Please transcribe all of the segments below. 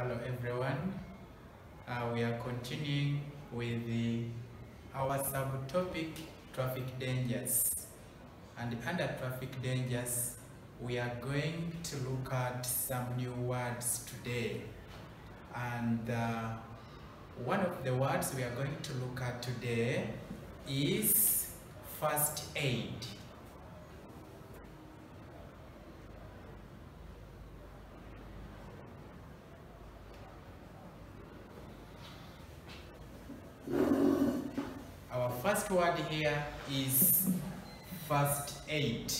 Hello everyone. Uh, we are continuing with the, our subtopic traffic dangers. And under traffic dangers, we are going to look at some new words today. And uh, one of the words we are going to look at today is first aid. Our first word here is first aid.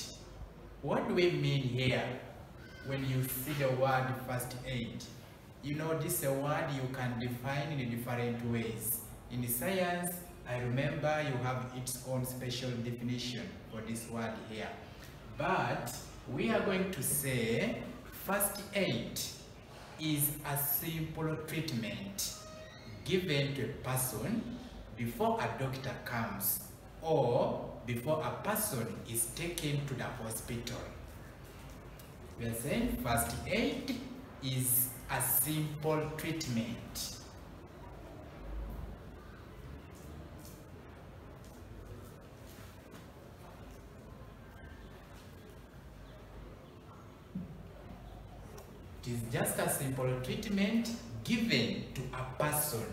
What do we mean here when you see the word first aid? You know this is a word you can define in different ways. In science, I remember you have its own special definition for this word here. But we are going to say first aid is a simple treatment given to a person before a doctor comes or before a person is taken to the hospital. We are saying first aid is a simple treatment. It is just a simple treatment given to a person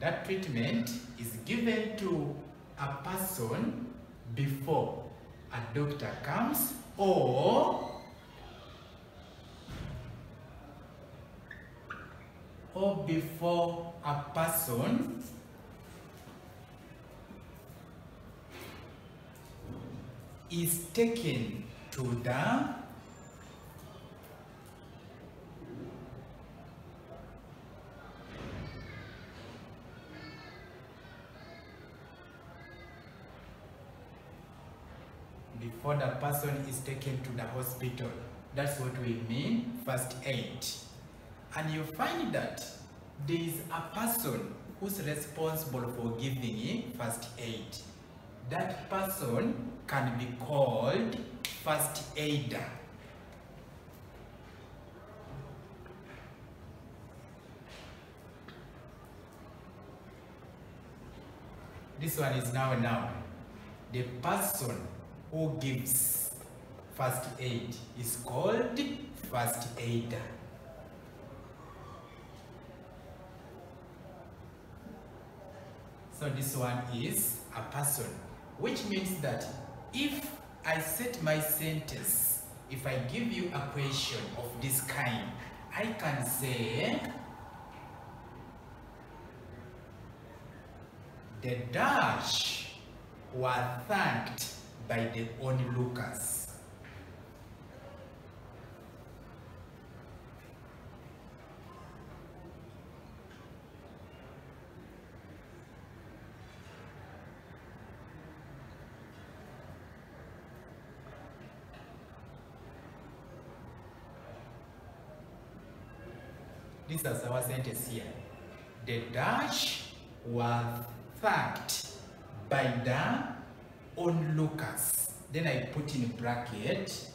That treatment is given to a person before a doctor comes or or before a person is taken to the before the person is taken to the hospital. That's what we mean first aid. And you find that there is a person who's responsible for giving first aid. That person can be called first aider. This one is now now. The person who gives first aid is called first aider. So this one is a person, which means that if I set my sentence, if I give you a question of this kind, I can say the dash were thanked by the onlookers. This is our sentence here. The dash were thanked by the onlookers. Then I put in bracket.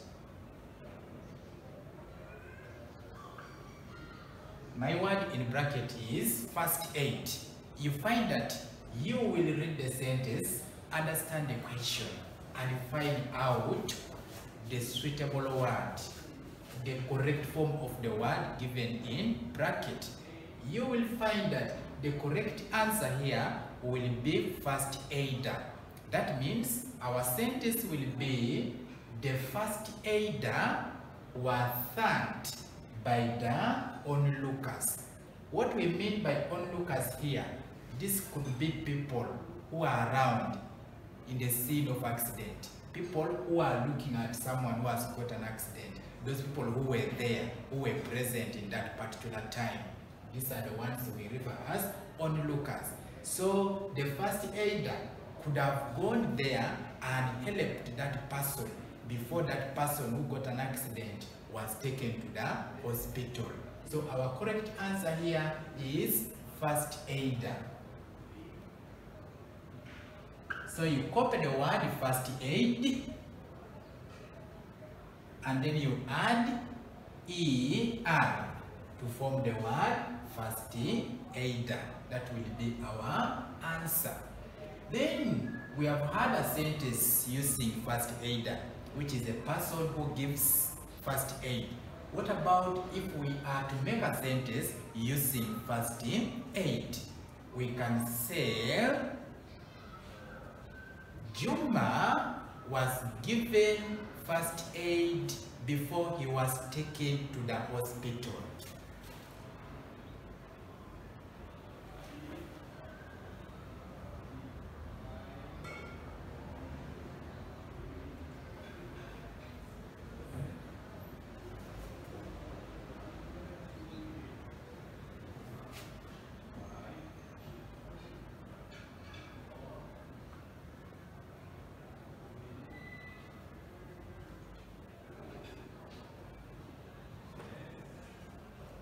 My word in bracket is first aid. You find that you will read the sentence, understand the question, and find out the suitable word, the correct form of the word given in bracket. You will find that the correct answer here will be first aider. That means our sentence will be the first aider were thanked by the onlookers. What we mean by onlookers here, this could be people who are around in the scene of accident. People who are looking at someone who has got an accident. Those people who were there, who were present in that particular time. These are the ones we refer as onlookers. So the first aider could have gone there and helped that person before that person who got an accident was taken to the hospital. So our correct answer here is first aider. So you copy the word first aid and then you add ER to form the word first aider. That will be our answer. Then we have had a sentence using first aider, which is a person who gives first aid. What about if we are to make a sentence using first aid? We can say Juma was given first aid before he was taken to the hospital.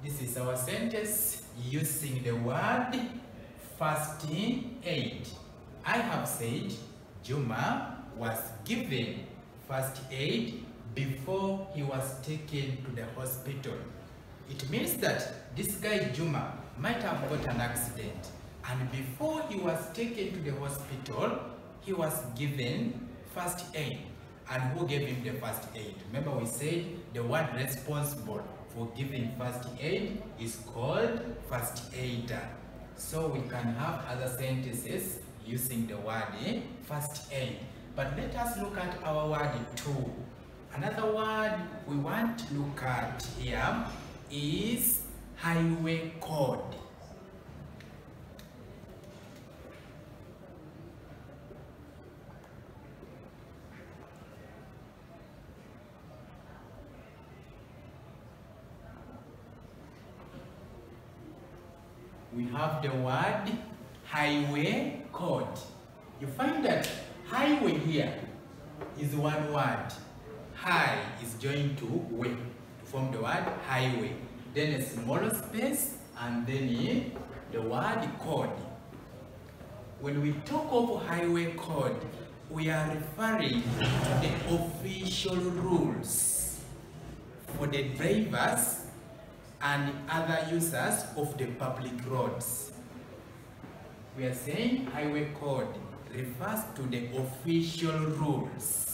This using the word first aid. I have said Juma was given first aid before he was taken to the hospital. It means that this guy Juma might have got an accident and before he was taken to the hospital, he was given first aid. And who gave him the first aid? Remember we said the word responsible for giving first aid is called first aider. So we can have other sentences using the word eh, first aid. But let us look at our word too. Another word we want to look at here is highway code. We have the word highway code. You find that highway here is one word. High is joined to way to form the word highway. Then a small space and then the word code. When we talk of highway code, we are referring to the official rules for the drivers and other users of the public roads. We are saying highway code refers to the official rules.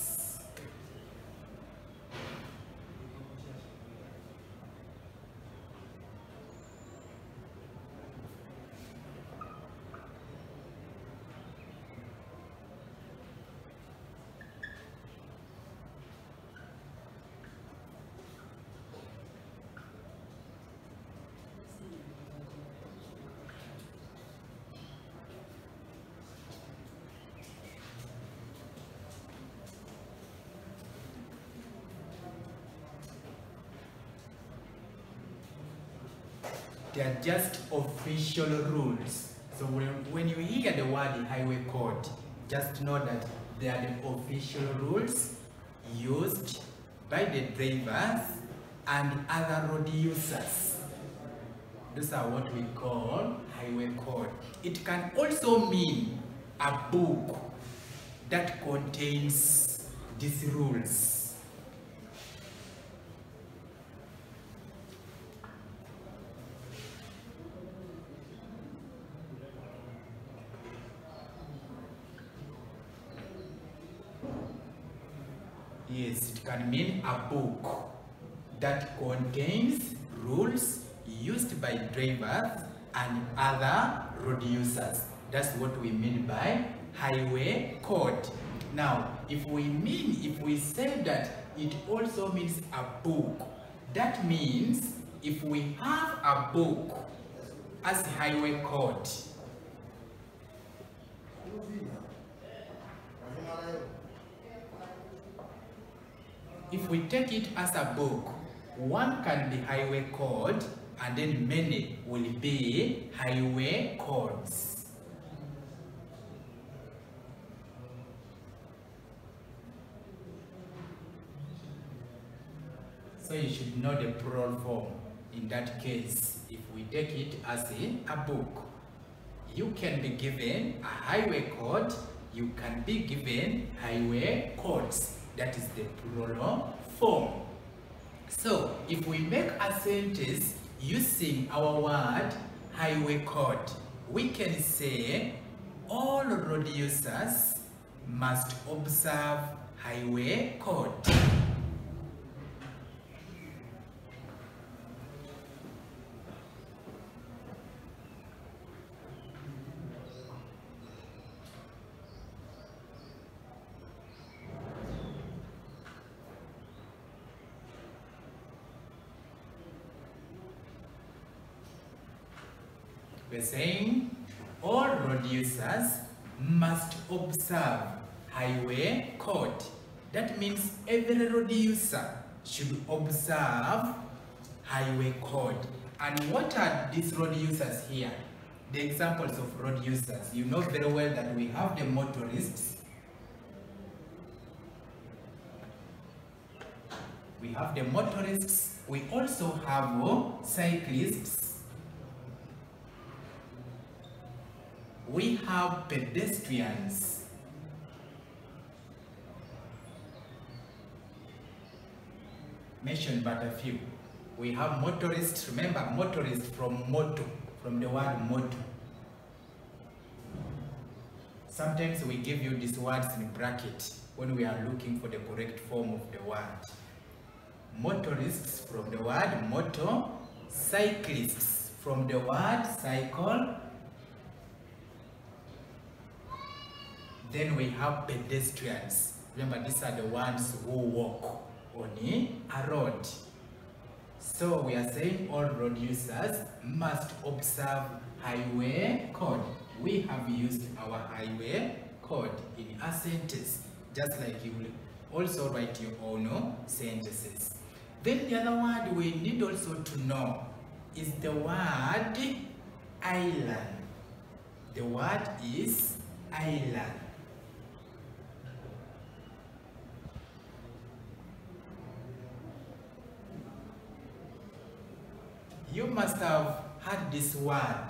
They are just official rules. So when, when you hear the word highway code, just know that they are the official rules used by the drivers and other road users. Those are what we call highway code. It can also mean a book that contains these rules. Yes, it can mean a book that contains rules used by drivers and other road users. That's what we mean by highway code. Now, if we mean, if we say that it also means a book, that means if we have a book as highway code, if we take it as a book, one can be highway code and then many will be highway codes. So you should know the plural form in that case if we take it as in a book. You can be given a highway code, you can be given highway codes. That is the plural form. So if we make a sentence using our word highway code, we can say all road users must observe highway code. We're saying all road users must observe highway code. That means every road user should observe highway code. And what are these road users here? The examples of road users. You know very well that we have the motorists. We have the motorists. We also have uh, cyclists. we have pedestrians. Mention but a few. We have motorists, remember motorists from moto, from the word moto. Sometimes we give you these words in bracket when we are looking for the correct form of the word. Motorists from the word moto, cyclists from the word cycle, Then we have pedestrians. Remember, these are the ones who walk on a road. So we are saying all road users must observe highway code. We have used our highway code in a sentence, just like you will also write your own sentences. Then the other word we need also to know is the word island. The word is island. You must have heard this word.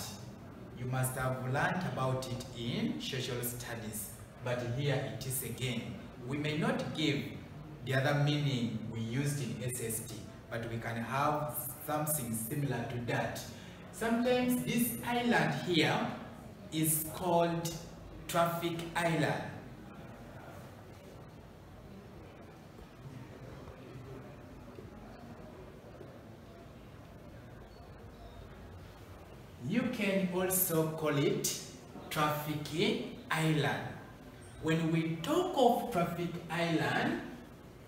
You must have learned about it in social studies. But here it is again. We may not give the other meaning we used in SST, but we can have something similar to that. Sometimes this island here is called traffic island. You can also call it traffic island. When we talk of traffic island,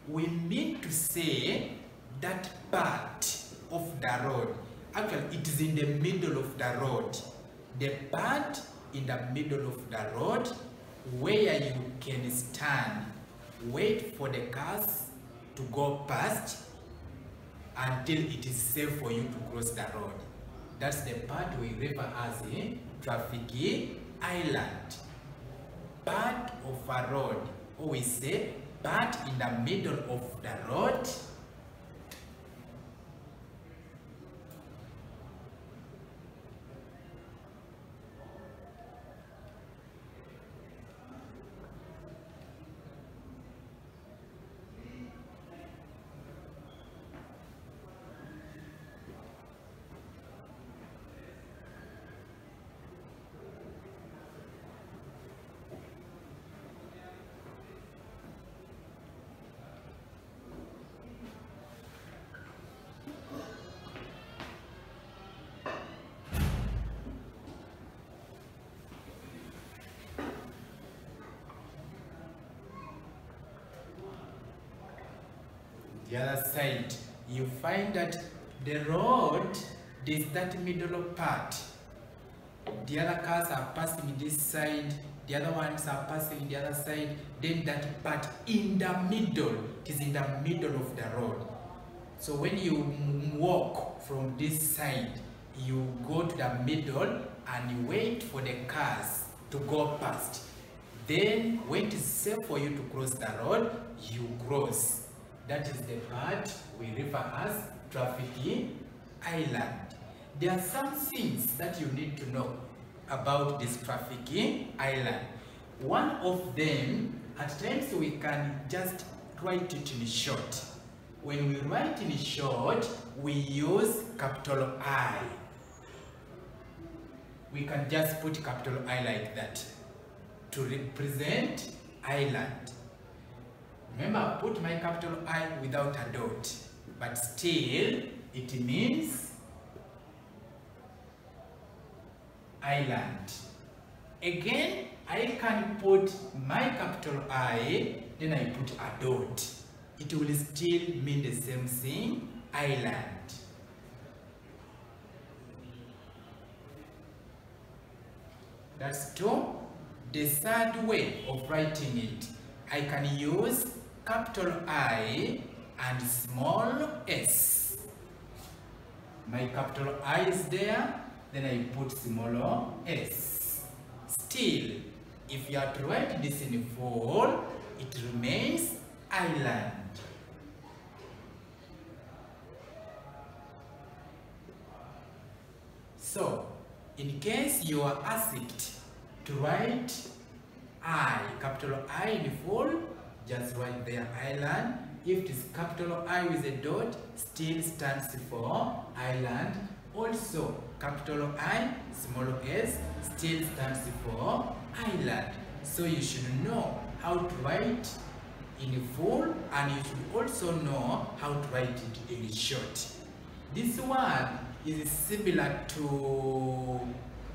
we mean to say that part of the road. Actually, it is in the middle of the road. The part in the middle of the road where you can stand, wait for the cars to go past until it is safe for you to cross the road. That's the part we refer as a traffic island. Part of a road, or we say part in the middle of the road the other side, you find that the road is that middle part. The other cars are passing this side, the other ones are passing the other side, then that part in the middle, it is in the middle of the road. So when you walk from this side, you go to the middle and you wait for the cars to go past. Then when it is safe for you to cross the road, you cross. That is the part we refer as trafficking island. There are some things that you need to know about this trafficking island. One of them, at times we can just write it in short. When we write in short, we use capital I. We can just put capital I like that to represent island. Remember, put my capital I without a dot, but still it means island. Again, I can put my capital I, then I put a dot. It will still mean the same thing, island. That's two. The third way of writing it, I can use capital I and small s. My capital I is there, then I put small s. Still, if you are to write this in full, it remains island. So, in case you are asked to write I, capital I in full, just write there island. If it is capital I with a dot, still stands for island. Also, capital I, small s, still stands for island. So you should know how to write in full and you should also know how to write it in short. This one is similar to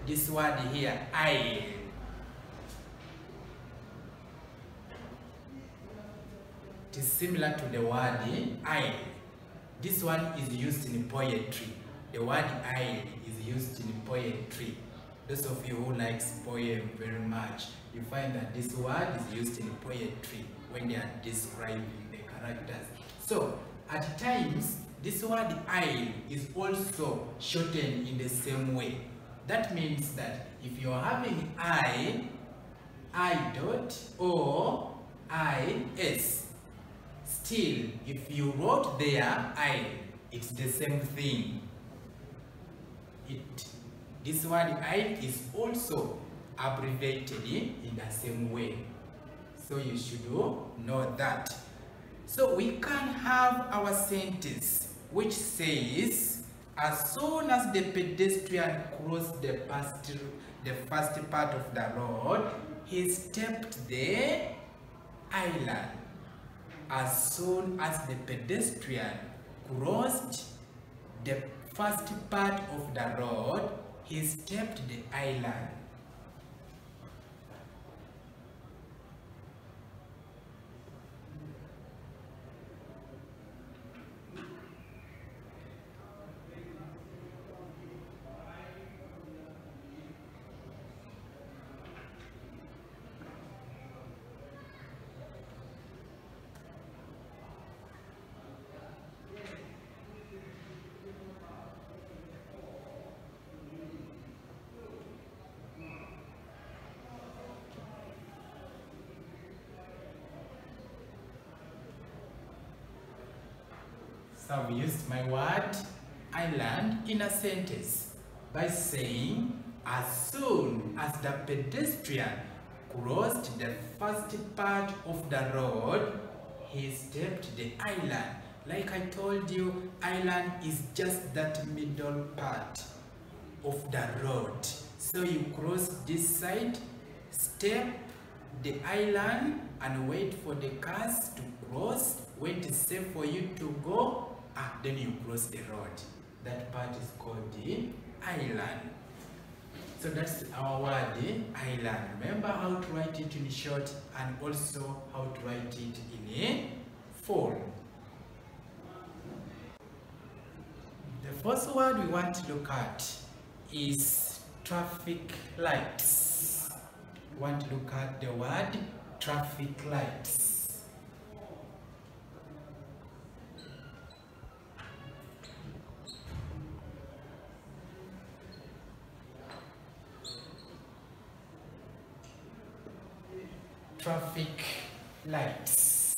this word here, I. Similar to the word I. This one is used in poetry. The word I is used in poetry. Those of you who likes poem very much, you find that this word is used in poetry when they are describing the characters. So, at times, this word I is also shortened in the same way. That means that if you're having I, I dot or I s, still if you wrote there I, it's the same thing. It, this word I is also abbreviated in the same way. So you should know that. So we can have our sentence which says, as soon as the pedestrian crossed the first, the first part of the road, he stepped the island. As soon as the pedestrian crossed the first part of the road, he stepped the island. So I've used my word island in a sentence by saying as soon as the pedestrian crossed the first part of the road, he stepped the island. Like I told you, island is just that middle part of the road. So you cross this side, step the island and wait for the cars to cross. wait safe for you to go, ah, then you cross the road. That part is called the island. So that's our word, island. Remember how to write it in short and also how to write it in a full. The first word we want to look at is traffic lights. We want to look at the word traffic lights. Traffic lights.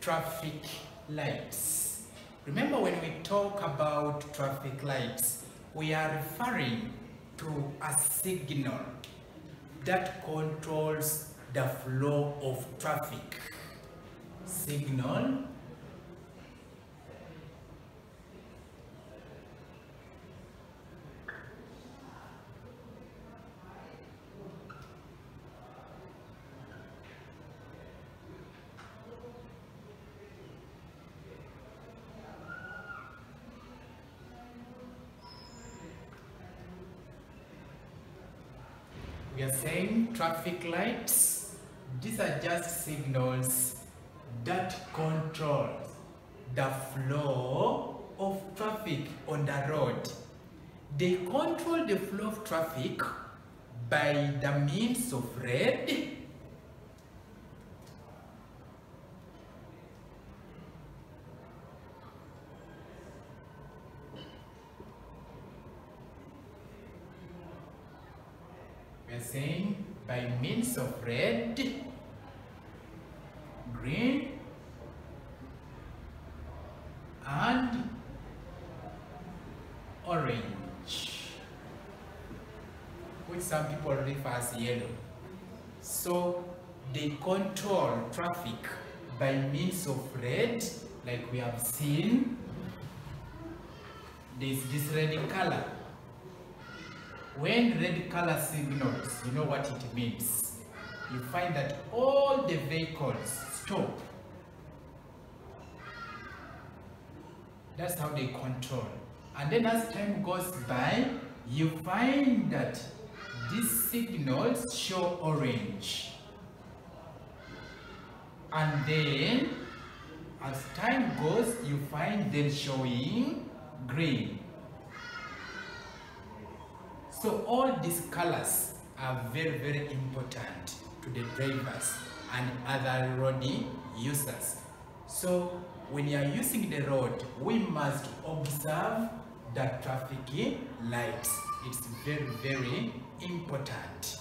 traffic lights. Remember when we talk about traffic lights, we are referring to a signal that controls the flow of traffic. Signal we are saying traffic lights these are just signals that control the flow of traffic on the road. They control the flow of traffic by the means of red we are saying by means of red, green, and orange, which some people refer as yellow. So they control traffic by means of red, like we have seen. There's this red color when red color signals, you know what it means. You find that all the vehicles stop. That's how they control. And then as time goes by, you find that these signals show orange. And then, as time goes, you find them showing green. So all these colors are very, very important to the drivers and other road users. So when you are using the road, we must observe the traffic lights. It's very, very important.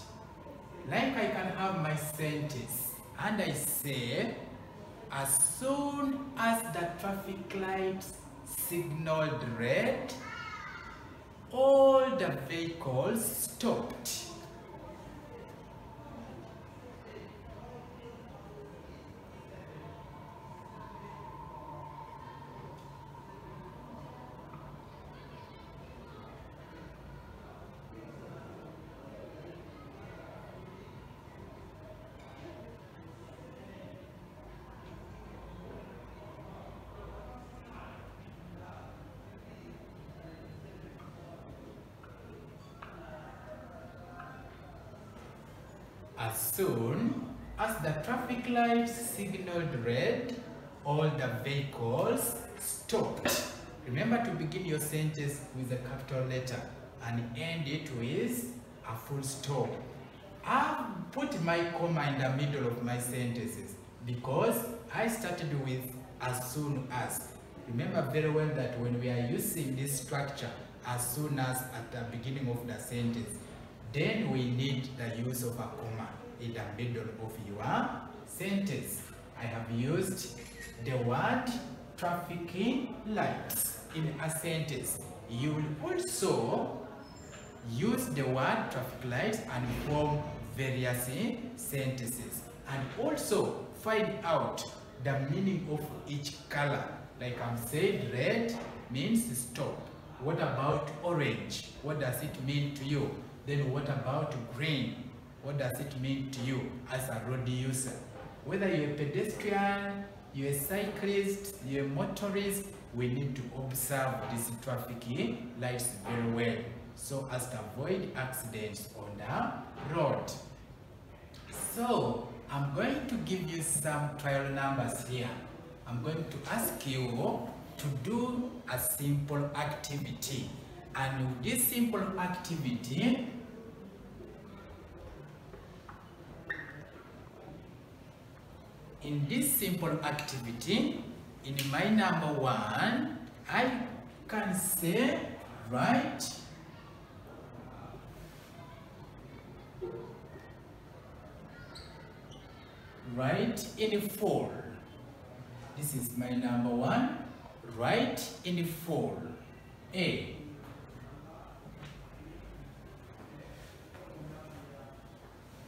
Like I can have my sentence and I say, as soon as the traffic lights signaled red, all the vehicles stopped. As soon as the traffic lights signaled red, all the vehicles stopped. Remember to begin your sentence with a capital letter and end it with a full stop. I've put my comma in the middle of my sentences because I started with as soon as. Remember very well that when we are using this structure, as soon as at the beginning of the sentence, then we need the use of a comma in the middle of your sentence. I have used the word trafficking lights in a sentence. You will also use the word traffic lights and form various sentences and also find out the meaning of each color. Like I'm saying, red means stop. What about orange? What does it mean to you? Then what about green? What does it mean to you as a road user? Whether you're a pedestrian, you're a cyclist, you're a motorist, we need to observe these traffic lights very well so as to avoid accidents on the road. So, I'm going to give you some trial numbers here. I'm going to ask you to do a simple activity. And with this simple activity, in this simple activity, in my number one, I can say, right, right in four. This is my number one. Write in four. A.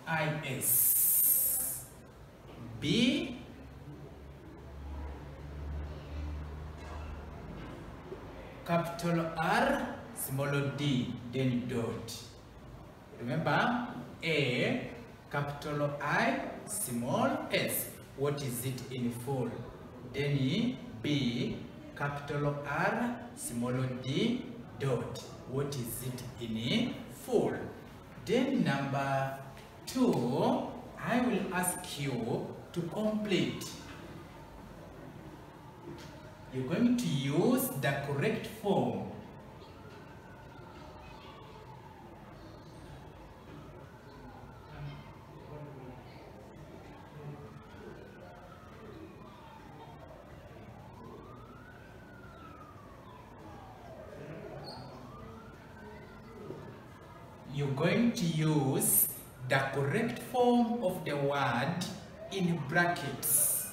IS. B. Capital R, small d, then dot. Remember, A, capital I, small s. What is it in full? Then B, capital R, small d, dot. What is it in full? Then number two, I will ask you to complete. You're going to use the correct form. You're going to use the correct form of the word in brackets.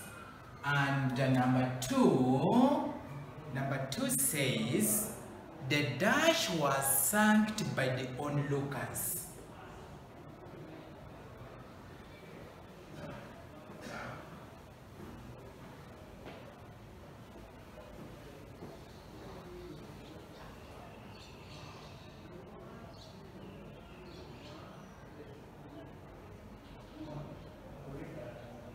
And uh, number two, number two says, the dash was sunk by the onlookers.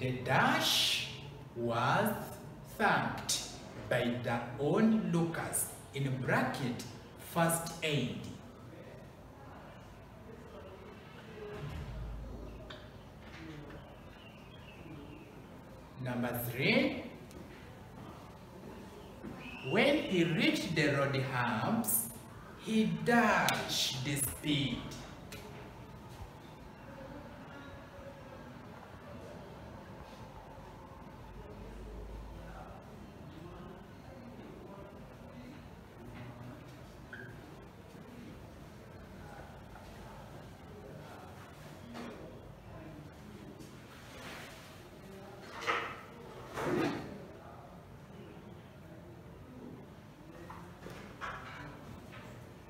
The dash was thanked by the onlookers in a bracket first aid. Number three, when he reached the road humps, he dashed the speed.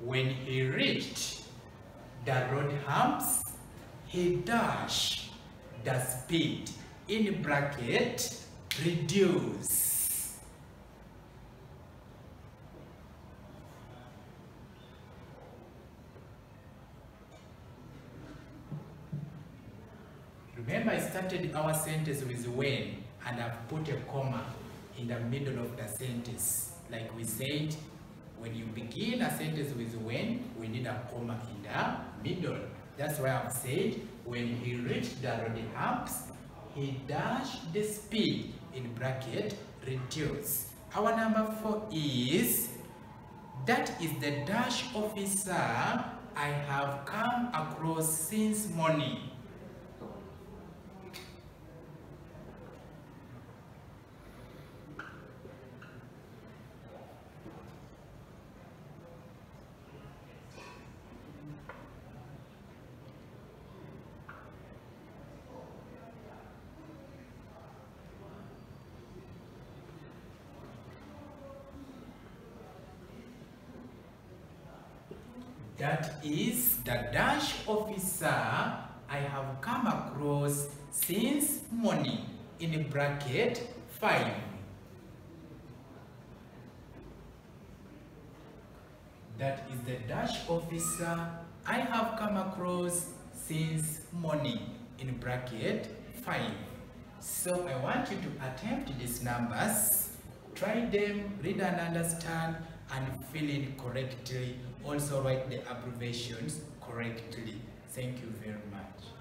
When he reached the road humps, he dashed the speed in bracket reduce. Remember I started our sentence with when and I've put a comma in the middle of the sentence. Like we said, when you begin a sentence with when, we need a comma in the middle. That's why I've said, when he reached the road humps, he dashed the speed in bracket reduce. Our number four is, that is the dash officer I have come across since morning. That is the dash officer I have come across since morning in bracket 5. That is the dash officer I have come across since morning in bracket 5. So I want you to attempt these numbers, try them, read and understand, and fill in correctly. Also write the abbreviations correctly. Thank you very much.